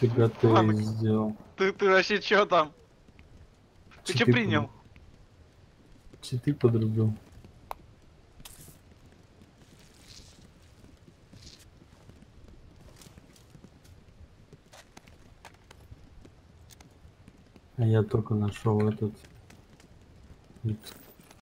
Фига ты Ладно. сделал. Ты, ты вообще чё там? Ты чё принял? Читы подрубил. А я только нашел этот.